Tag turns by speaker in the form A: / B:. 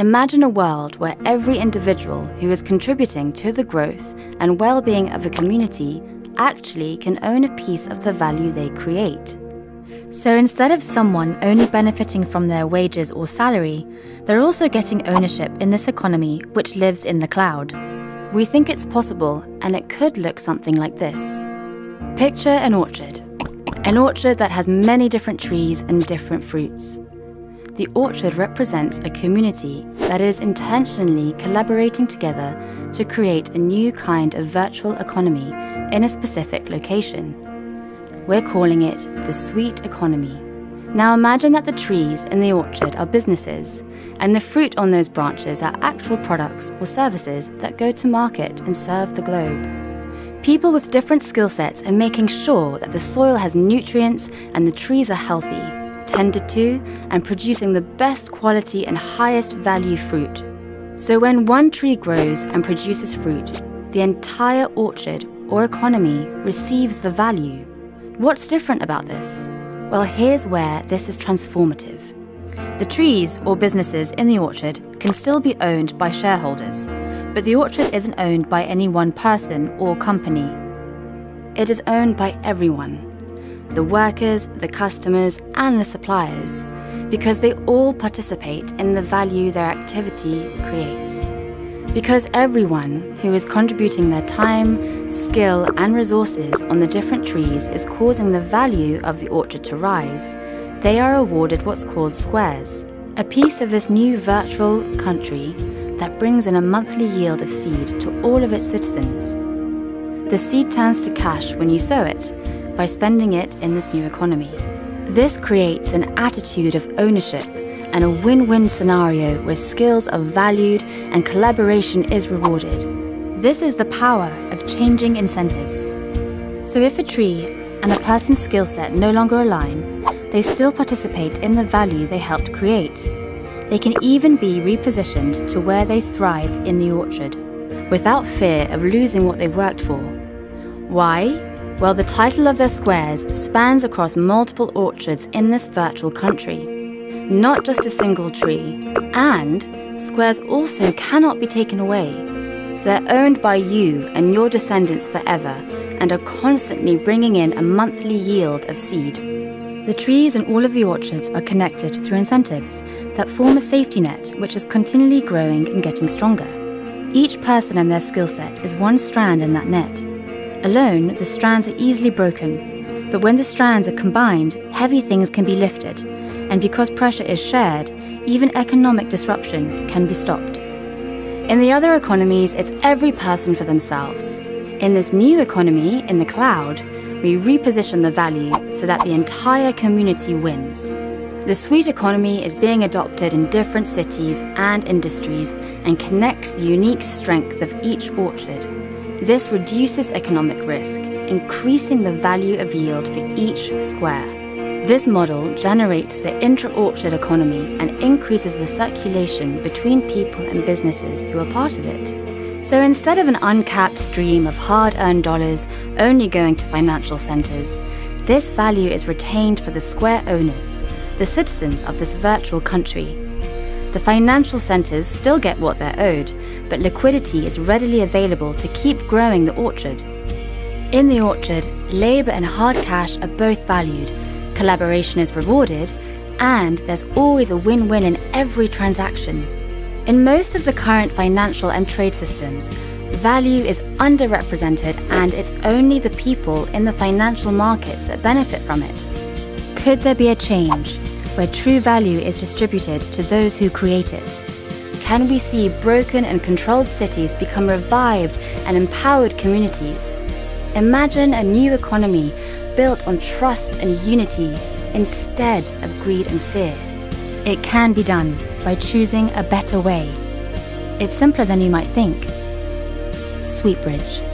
A: Imagine a world where every individual who is contributing to the growth and well being of a community actually can own a piece of the value they create. So instead of someone only benefiting from their wages or salary, they're also getting ownership in this economy which lives in the cloud. We think it's possible and it could look something like this. Picture an orchard. An orchard that has many different trees and different fruits. The orchard represents a community that is intentionally collaborating together to create a new kind of virtual economy in a specific location. We're calling it the sweet economy. Now imagine that the trees in the orchard are businesses, and the fruit on those branches are actual products or services that go to market and serve the globe. People with different skill sets are making sure that the soil has nutrients and the trees are healthy, tended to, and producing the best quality and highest value fruit. So when one tree grows and produces fruit, the entire orchard or economy receives the value. What's different about this? Well, here's where this is transformative. The trees or businesses in the orchard can still be owned by shareholders, but the orchard isn't owned by any one person or company. It is owned by everyone the workers, the customers, and the suppliers because they all participate in the value their activity creates. Because everyone who is contributing their time, skill, and resources on the different trees is causing the value of the orchard to rise, they are awarded what's called squares, a piece of this new virtual country that brings in a monthly yield of seed to all of its citizens. The seed turns to cash when you sow it by spending it in this new economy. This creates an attitude of ownership and a win win scenario where skills are valued and collaboration is rewarded. This is the power of changing incentives. So, if a tree and a person's skill set no longer align, they still participate in the value they helped create. They can even be repositioned to where they thrive in the orchard, without fear of losing what they've worked for. Why? Well, the title of their squares spans across multiple orchards in this virtual country, not just a single tree. And squares also cannot be taken away. They're owned by you and your descendants forever and are constantly bringing in a monthly yield of seed. The trees in all of the orchards are connected through incentives that form a safety net which is continually growing and getting stronger. Each person and their skill set is one strand in that net. Alone, the strands are easily broken, but when the strands are combined, heavy things can be lifted, and because pressure is shared, even economic disruption can be stopped. In the other economies, it's every person for themselves. In this new economy, in the cloud, we reposition the value so that the entire community wins. The sweet economy is being adopted in different cities and industries and connects the unique strength of each orchard this reduces economic risk, increasing the value of yield for each square. This model generates the intra-orchard economy and increases the circulation between people and businesses who are part of it. So instead of an uncapped stream of hard-earned dollars only going to financial centres, this value is retained for the square owners, the citizens of this virtual country, the financial centres still get what they're owed, but liquidity is readily available to keep growing the orchard. In the orchard, labour and hard cash are both valued, collaboration is rewarded, and there's always a win win in every transaction. In most of the current financial and trade systems, value is underrepresented and it's only the people in the financial markets that benefit from it. Could there be a change? Where true value is distributed to those who create it? Can we see broken and controlled cities become revived and empowered communities? Imagine a new economy built on trust and unity instead of greed and fear. It can be done by choosing a better way. It's simpler than you might think. Sweetbridge.